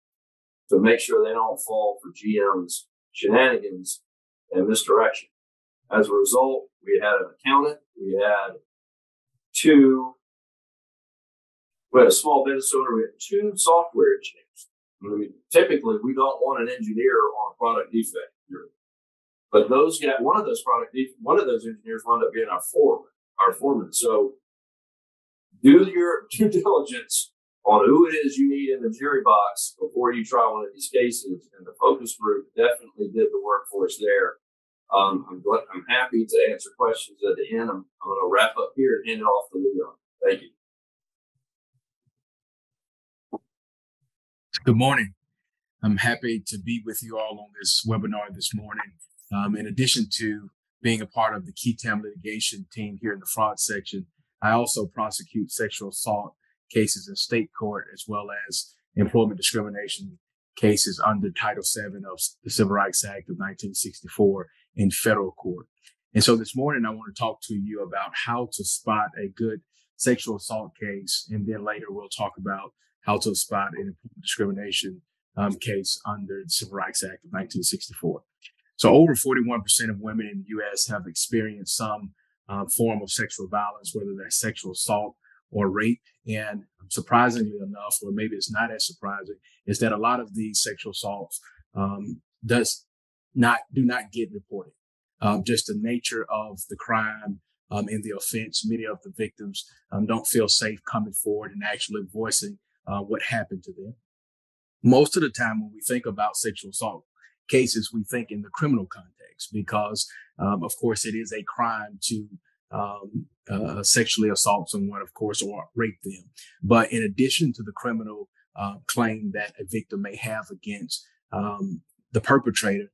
to make sure they don't fall for GM's shenanigans and misdirection. As a result, we had an accountant, we had two, we had a small business owner, we had two software engineers. I mean, typically, we don't want an engineer on a product defect. But those got one of those product, one of those engineers wound up being our foreman, our foreman. So do your due diligence on who it is you need in the jury box before you try one of these cases. And the focus group definitely did the work for us there. Um, I'm glad, I'm happy to answer questions at the end. I'm, I'm going to wrap up here and hand it off to Leon. Thank you. Good morning. I'm happy to be with you all on this webinar this morning. Um, in addition to being a part of the qui tam litigation team here in the fraud section, I also prosecute sexual assault cases in state court as well as employment discrimination cases under Title VII of the Civil Rights Act of 1964 in federal court. And so this morning, I want to talk to you about how to spot a good sexual assault case. And then later, we'll talk about how to spot an employment discrimination um, case under the Civil Rights Act of 1964. So over 41% of women in the U.S. have experienced some um, form of sexual violence, whether that's sexual assault or rape. And surprisingly enough, or maybe it's not as surprising, is that a lot of these sexual assaults um, does not do not get reported. Um, just the nature of the crime um, and the offense, many of the victims um, don't feel safe coming forward and actually voicing uh, what happened to them. Most of the time, when we think about sexual assault cases, we think in the criminal context because, um, of course, it is a crime to um, uh, sexually assault someone, of course, or rape them. But in addition to the criminal uh, claim that a victim may have against um, the perpetrator,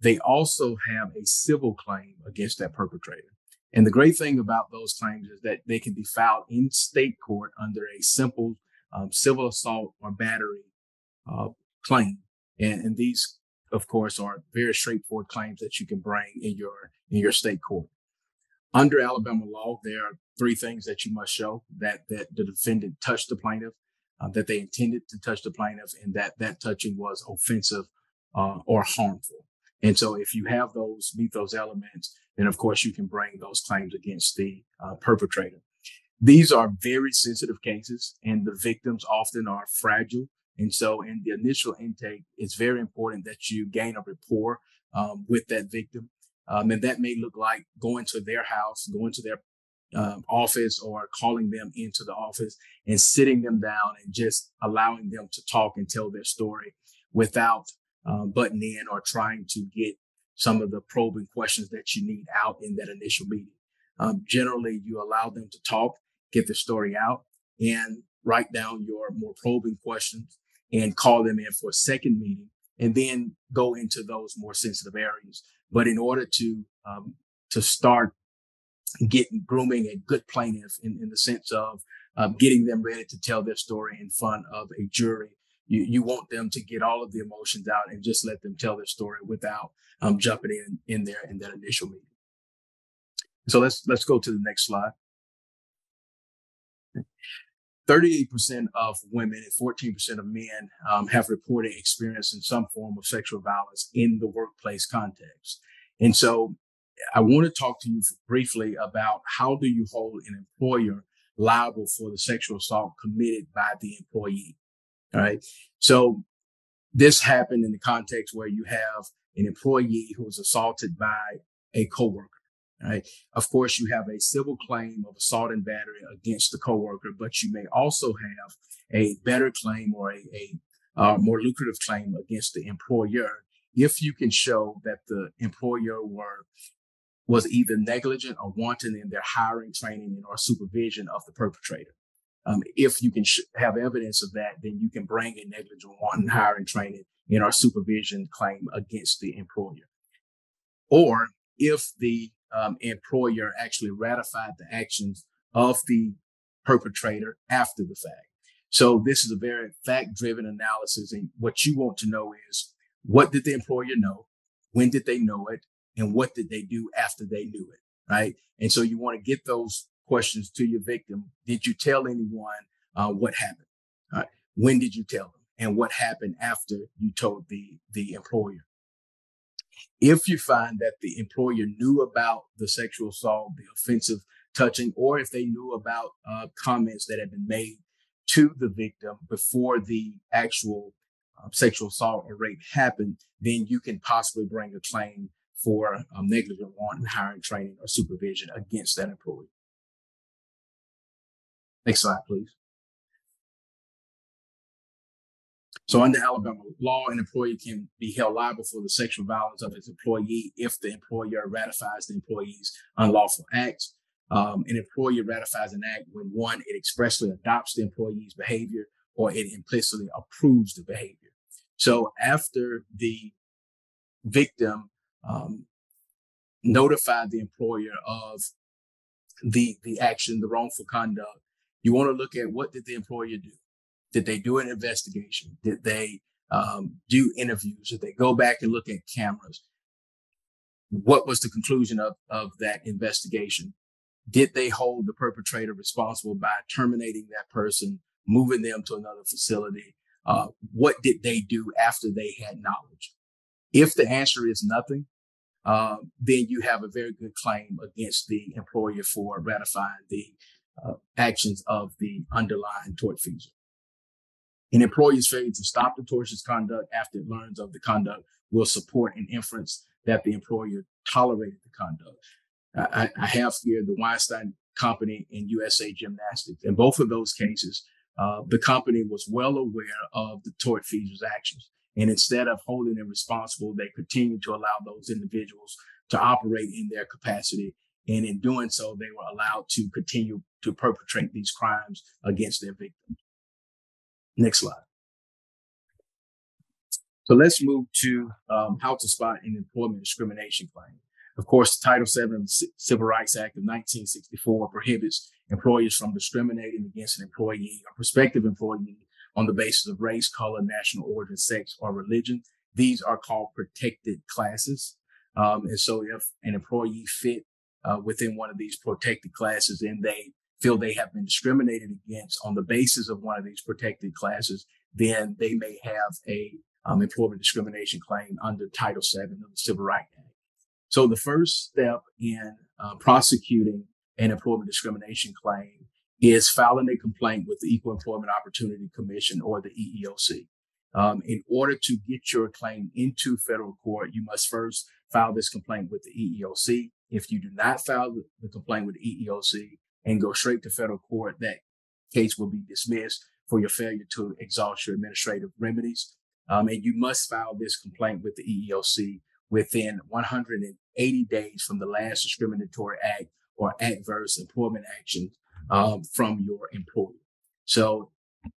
they also have a civil claim against that perpetrator. And the great thing about those claims is that they can be filed in state court under a simple um, civil assault or battery uh, claim. And, and these, of course, are very straightforward claims that you can bring in your in your state court. Under Alabama law, there are three things that you must show that that the defendant touched the plaintiff, uh, that they intended to touch the plaintiff, and that that touching was offensive uh, or harmful. And so, if you have those meet those elements, then of course you can bring those claims against the uh, perpetrator. These are very sensitive cases, and the victims often are fragile. And so, in the initial intake, it's very important that you gain a rapport um, with that victim um, and that may look like going to their house, going to their um, office or calling them into the office and sitting them down and just allowing them to talk and tell their story without um, butting in or trying to get some of the probing questions that you need out in that initial meeting. Um, generally, you allow them to talk, get the story out, and write down your more probing questions and call them in for a second meeting and then go into those more sensitive areas but in order to um, to start getting grooming a good plaintiff in, in the sense of uh, getting them ready to tell their story in front of a jury, you, you want them to get all of the emotions out and just let them tell their story without um, jumping in in there in that initial meeting. So let's let's go to the next slide. 38% of women and 14% of men um, have reported experiencing some form of sexual violence in the workplace context. And so I want to talk to you briefly about how do you hold an employer liable for the sexual assault committed by the employee. All right. So this happened in the context where you have an employee who was assaulted by a coworker. Right. Of course, you have a civil claim of assault and battery against the coworker, but you may also have a better claim or a, a uh, more lucrative claim against the employer if you can show that the employer were was either negligent or wanton in their hiring, training, or supervision of the perpetrator. um, if you can sh- have evidence of that, then you can bring a negligent wanton hiring training in our supervision claim against the employer. Or if the um, employer actually ratified the actions of the perpetrator after the fact. So this is a very fact driven analysis. And what you want to know is what did the employer know? When did they know it? And what did they do after they knew it? Right. And so you want to get those questions to your victim. Did you tell anyone uh, what happened? Right. When did you tell them? And what happened after you told the, the employer? If you find that the employer knew about the sexual assault, the offensive touching, or if they knew about uh, comments that had been made to the victim before the actual um, sexual assault or rape happened, then you can possibly bring a claim for um, negligent wanton hiring, training, or supervision against that employee. Next slide, please. So under Alabama law, an employee can be held liable for the sexual violence of his employee if the employer ratifies the employee's unlawful acts. Um, an employer ratifies an act when one, it expressly adopts the employee's behavior or it implicitly approves the behavior. So after the victim um, notified the employer of the the action, the wrongful conduct, you want to look at what did the employer do? Did they do an investigation? Did they um, do interviews? Did they go back and look at cameras? What was the conclusion of, of that investigation? Did they hold the perpetrator responsible by terminating that person, moving them to another facility? Uh, what did they do after they had knowledge? If the answer is nothing, uh, then you have a very good claim against the employer for ratifying the uh, actions of the underlying tortfeasor. An employer's failure to stop the tortious conduct after it learns of the conduct will support an inference that the employer tolerated the conduct. I, I have here the Weinstein Company and USA Gymnastics. In both of those cases, uh, the company was well aware of the tortfeasor's actions. And instead of holding them responsible, they continued to allow those individuals to operate in their capacity. And in doing so, they were allowed to continue to perpetrate these crimes against their victims. Next slide. So let's move to um, how to spot an employment discrimination claim. Of course, Title VII of the Civil Rights Act of 1964 prohibits employers from discriminating against an employee or prospective employee on the basis of race, color, national origin, sex, or religion. These are called protected classes. Um, and so if an employee fit uh, within one of these protected classes and they feel they have been discriminated against on the basis of one of these protected classes, then they may have a um, employment discrimination claim under Title VII of the Civil Rights Act. So the first step in uh, prosecuting an employment discrimination claim is filing a complaint with the Equal Employment Opportunity Commission or the EEOC. Um, in order to get your claim into federal court, you must first file this complaint with the EEOC. If you do not file the complaint with the EEOC and go straight to federal court, that case will be dismissed for your failure to exhaust your administrative remedies. Um, and you must file this complaint with the EEOC within 180 days from the last discriminatory act or adverse employment action um, from your employer. So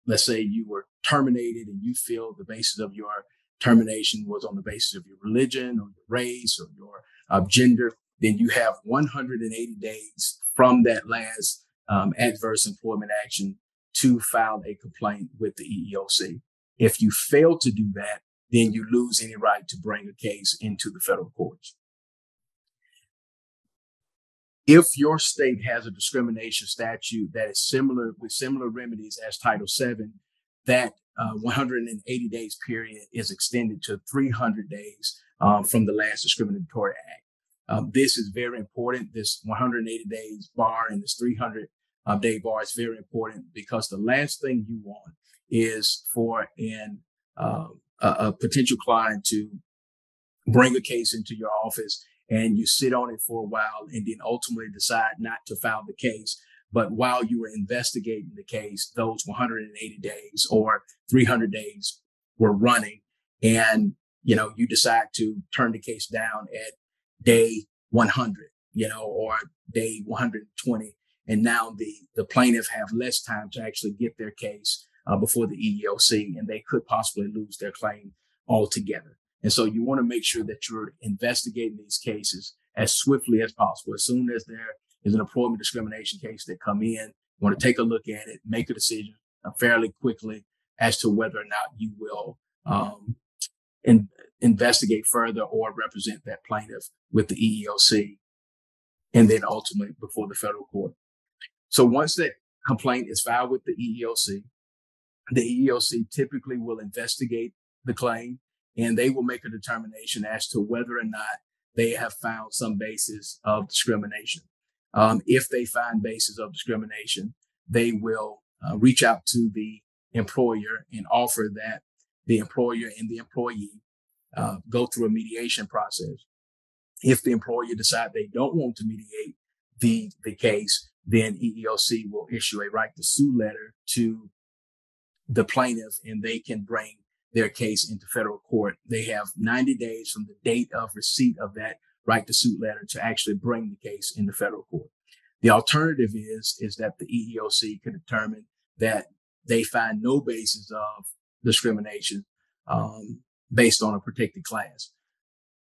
let's say you were terminated and you feel the basis of your termination was on the basis of your religion or your race or your uh, gender, then you have 180 days from that last um, adverse employment action to file a complaint with the EEOC. If you fail to do that, then you lose any right to bring a case into the federal courts. If your state has a discrimination statute that is similar with similar remedies as Title VII, that uh, 180 days period is extended to 300 days um, from the last discriminatory act. Um, this is very important. This 180 days bar and this 300 uh, day bar is very important because the last thing you want is for an um, a, a potential client to bring a case into your office and you sit on it for a while and then ultimately decide not to file the case. But while you were investigating the case, those 180 days or 300 days were running and, you know, you decide to turn the case down at day 100, you know, or day 120. and now the the plaintiff have less time to actually get their case uh, before the EEOC, and they could possibly lose their claim altogether. And so you want to make sure that you're investigating these cases as swiftly as possible. As soon as there is an employment discrimination case that come in, you want to take a look at it, make a decision uh, fairly quickly as to whether or not you will um, investigate further or represent that plaintiff with the EEOC, and then ultimately before the federal court. So once that complaint is filed with the EEOC, the EEOC typically will investigate the claim and they will make a determination as to whether or not they have found some basis of discrimination. Um, if they find basis of discrimination, they will uh, reach out to the employer and offer that the employer and the employee uh, go through a mediation process. If the employer decide they don't want to mediate the the case, then EEOC will issue a right to sue letter to the plaintiff, and they can bring their case into federal court. They have 90 days from the date of receipt of that right to sue letter to actually bring the case into federal court. The alternative is, is that the EEOC can determine that they find no basis of discrimination um, based on a protected class.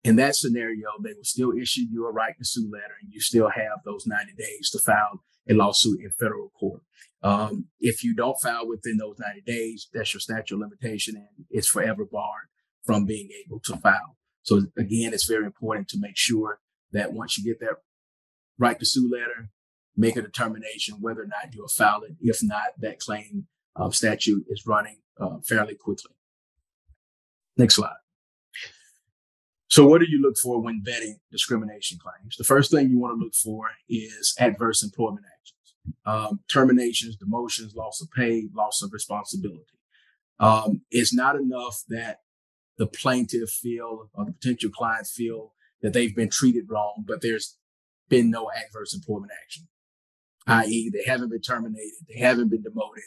In that scenario, they will still issue you a right to sue letter and you still have those 90 days to file a lawsuit in federal court. Um, if you don't file within those 90 days, that's your statute of limitation and it's forever barred from being able to file. So again, it's very important to make sure that once you get that right to sue letter, make a determination whether or not you'll file it. If not, that claim uh, statute is running uh, fairly quickly. Next slide. So, what do you look for when vetting discrimination claims? The first thing you want to look for is adverse employment actions, um, terminations, demotions, loss of pay, loss of responsibility. Um, it's not enough that the plaintiff feel or the potential client feel that they've been treated wrong, but there's been no adverse employment action, i.e., they haven't been terminated, they haven't been demoted,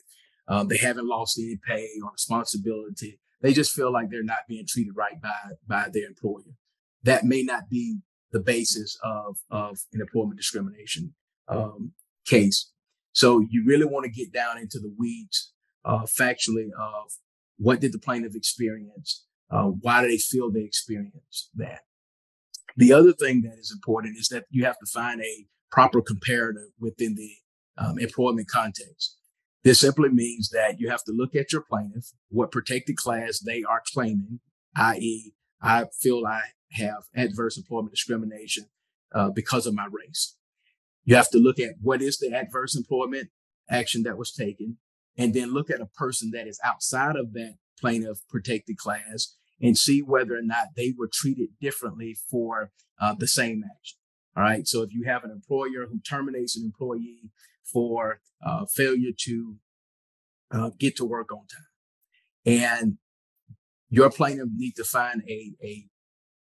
um, they haven't lost any pay or responsibility. They just feel like they're not being treated right by by their employer. That may not be the basis of of an employment discrimination um, case. So you really want to get down into the weeds uh, factually of what did the plaintiff experience? Uh, why do they feel they experienced that? The other thing that is important is that you have to find a proper comparator within the um, employment context. This simply means that you have to look at your plaintiff, what protected class they are claiming, i.e., I feel I have adverse employment discrimination uh, because of my race. You have to look at what is the adverse employment action that was taken, and then look at a person that is outside of that plaintiff protected class and see whether or not they were treated differently for uh, the same action. All right. So if you have an employer who terminates an employee for uh, failure to uh, get to work on time. And your plaintiff need to find a, a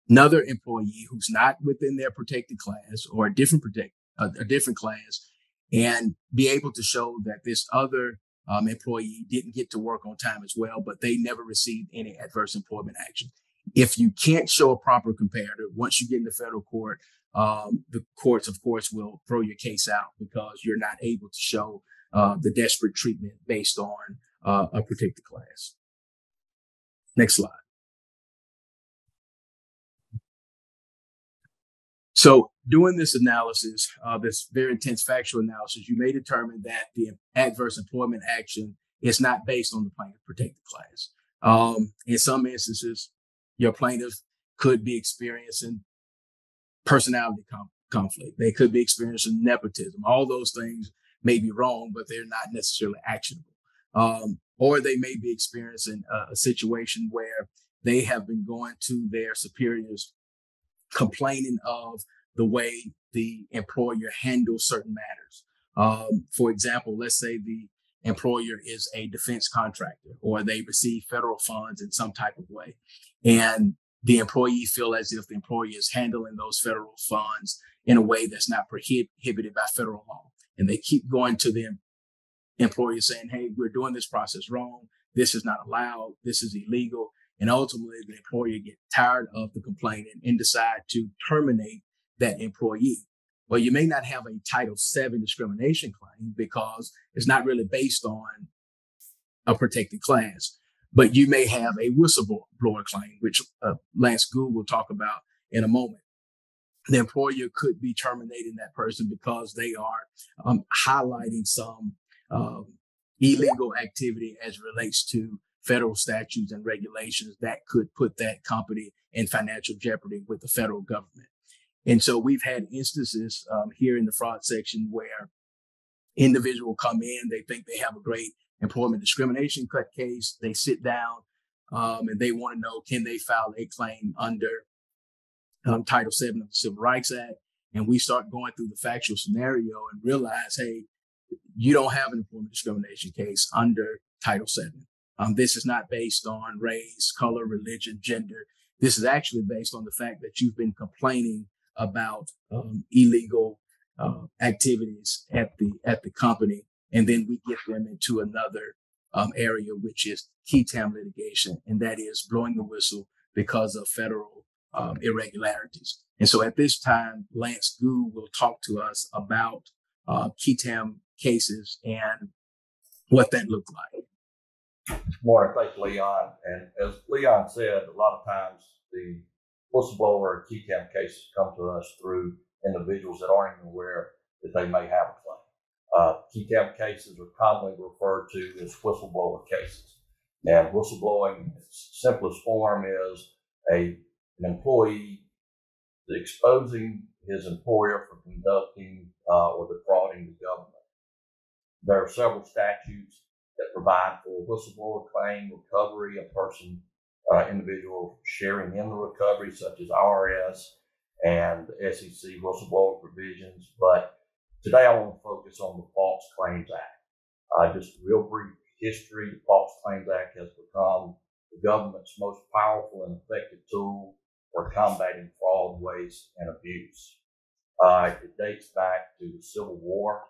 another employee who's not within their protected class or a different protect a, a different class and be able to show that this other um, employee didn't get to work on time as well, but they never received any adverse employment action. If you can't show a proper comparator, once you get in the federal court, um, the courts, of course, will throw your case out because you're not able to show uh, the disparate treatment based on uh, a protected class. Next slide. So, doing this analysis, uh, this very intense factual analysis, you may determine that the adverse employment action is not based on the plaintiff protected class. Um, in some instances, your plaintiff could be experiencing personality com- conflict. They could be experiencing nepotism. All those things may be wrong, but they're not necessarily actionable. Um, or they may be experiencing a, a situation where they have been going to their superiors complaining of the way the employer handles certain matters. Um, for example, let's say the employer is a defense contractor or they receive federal funds in some type of way. And the employee feel as if the employer is handling those federal funds in a way that's not prohibited by federal law. And they keep going to the employer saying, Hey, we're doing this process wrong. This is not allowed. This is illegal. And ultimately the employer get tired of the complaining and decide to terminate that employee. Well, you may not have a Title VII discrimination claim because it's not really based on a protected class, but you may have a whistleblower claim, which uh, Lance Gould will talk about in a moment. The employer could be terminating that person because they are um, highlighting some um, illegal activity as relates to federal statutes and regulations that could put that company in financial jeopardy with the federal government. And so we've had instances um, here in the fraud section where individual come in, they think they have a great employment discrimination case, they sit down um, and they want to know can they file a claim under um, Title VII of the Civil Rights Act, and we start going through the factual scenario and realize, hey, you don't have an employment discrimination case under Title VII. Um, this is not based on race, color, religion, gender. This is actually based on the fact that you've been complaining about um, illegal uh, activities at the at the company, and then we get them into another um, area, which is qui tam litigation, and that is blowing the whistle because of federal um, irregularities. And so at this time, Lance Gould will talk to us about uh, qui tam cases and what that looked like. Morning, thanks, Leon. And as Leon said, a lot of times the whistleblower qui tam cases come to us through individuals that aren't even aware that they may have a claim. Uh, qui cases are commonly referred to as whistleblower cases. And whistleblowing, its simplest form is a an employee exposing his employer for conducting uh, or defrauding the government. There are several statutes that provide for whistleblower claim recovery, a person, uh, individual sharing in the recovery, such as IRS and SEC whistleblower provisions. But today I want to focus on the False Claims Act. Uh, just real brief history. The False Claims Act has become the government's most powerful and effective tool for combating fraud, waste, and abuse. Uh, it dates back to the Civil War,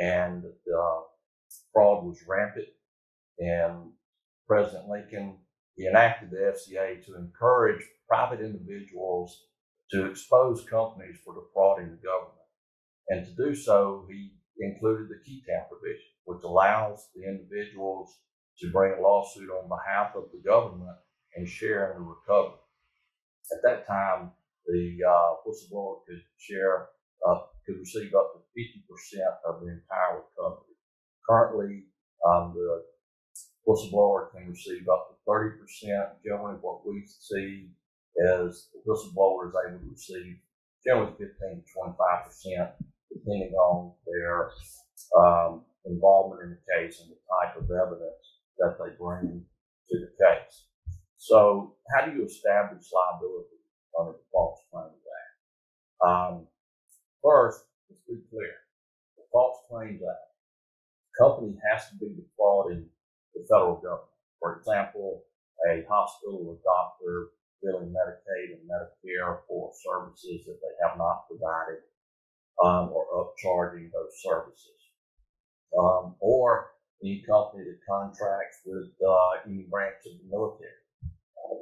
and the fraud was rampant. And President Lincoln he enacted the FCA to encourage private individuals to expose companies for defrauding the government. And to do so, he included the qui tam provision, which allows the individuals to bring a lawsuit on behalf of the government and share in the recovery. At that time, the uh, whistleblower could share up, could receive up to 50% of the entire recovery. Currently, um, the whistleblower can receive up to 30%. Generally, what we see is the whistleblower is able to receive generally 15 to 25%, depending on their um, involvement in the case and the type of evidence that they bring to the case. So, how do you establish liability under the False Claims Act? Um, first, let's be clear: the False Claims Act, company has to be defrauding the federal government. For example, a hospital or doctor billing Medicaid and Medicare for services that they have not provided, um, or upcharging those services, um, or any company that contracts with uh, any branch of the military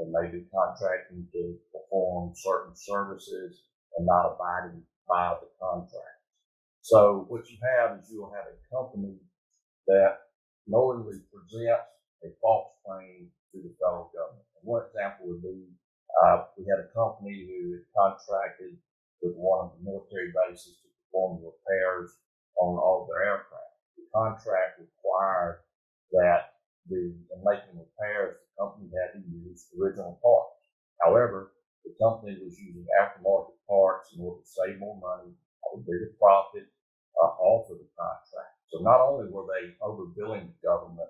and may be contracting to perform certain services and not abiding by the contract. So what you have is you'll have a company that knowingly presents a false claim to the federal government. And one example would be uh, we had a company who had contracted with one of the military bases to perform repairs on all their aircraft. The contract required that the in making repairs, the company had to use original parts. However, the company was using aftermarket parts in order to save more money, have a bigger profit uh, off of the contract. So not only were they overbilling the government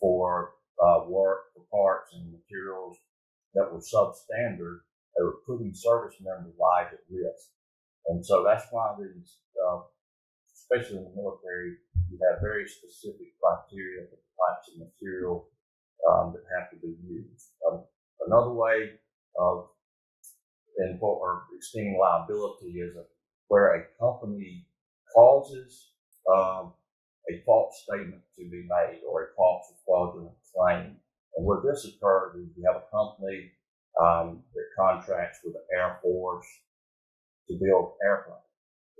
for uh, work, for parts and materials that were substandard, they were putting service members' lives at risk. And so that's why these, uh, especially in the military, you have very specific criteria for types of material um, that have to be used. Um, another way of and or extending liability is a, where a company causes um, a false statement to be made or a false or fraudulent claim. And where this occurs is you have a company um, that contracts with the Air Force to build airplanes.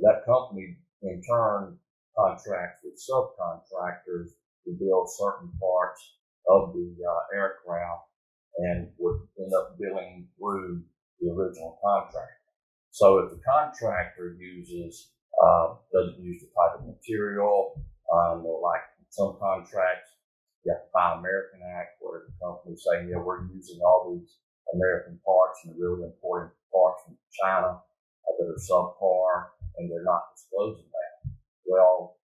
That company in turn contracts with subcontractors to build certain parts of the uh, aircraft and would end up billing through the original contractor. So if the contractor uses uh, doesn't use the type of material, um, or like some contracts, you have to buy American Act where the company's saying, yeah, we're using all these American parts and the really important parts from China that are subpar and they're not disclosing that. Well,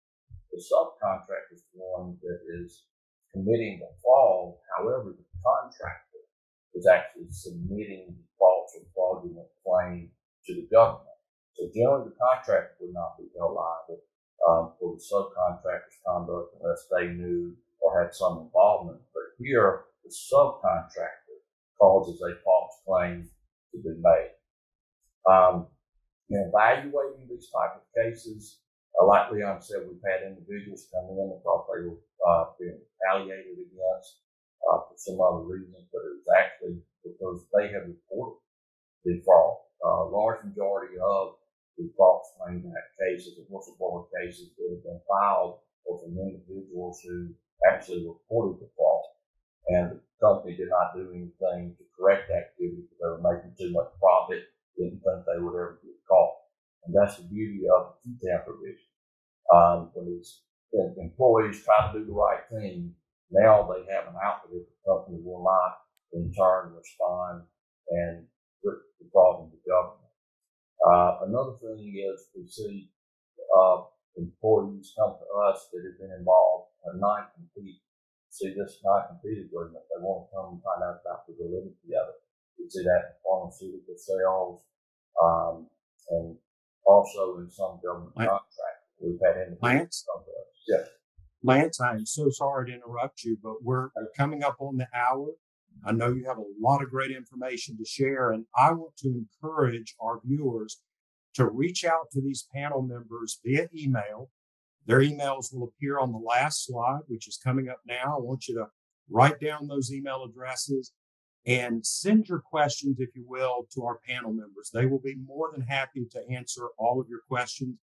the subcontractor is the one that is committing the fraud. However, the contractor is actually submitting the false or fraudulent claim to the government. So generally, the contractor would not be held liable um, for the subcontractor's conduct unless they knew or had some involvement. But here, the subcontractor causes a false claim to be made. Um, in evaluating these type of cases, uh, like Leon said, we've had individuals come in and thought they were uh, being retaliated against uh, for some other reason, but it was actually because they had reported the fraud. A large majority of the false claim act cases and whistleblower cases that have been filed were from individuals who actually reported the fraud. And the company did not do anything to correct that activity because they were making too much profit, didn't think they would ever And that's the beauty of the qui tam provision. Um, when employees try to do the right thing, now they have an outlet if the company will not in turn respond and put the problem to government. Uh, another thing is we see uh, employees come to us that have been involved in non-compete. See this non-compete agreement, they want to come and find out about the validity of it. We see that in pharmaceutical sales, um, and also in some government contracts. We've had individuals Lance? come to us. Yes. Lance, I am so sorry to interrupt you, but we're, we're coming up on the hour. I know you have a lot of great information to share, and I want to encourage our viewers to reach out to these panel members via email. Their emails will appear on the last slide, which is coming up now. I want you to write down those email addresses and send your questions, if you will, to our panel members. They will be more than happy to answer all of your questions.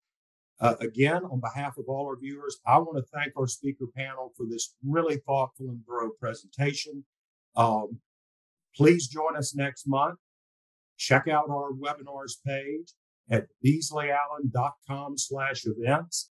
Uh, again, on behalf of all our viewers, I want to thank our speaker panel for this really thoughtful and thorough presentation. Um, please join us next month. Check out our webinars page at beasleyallen.com slash events.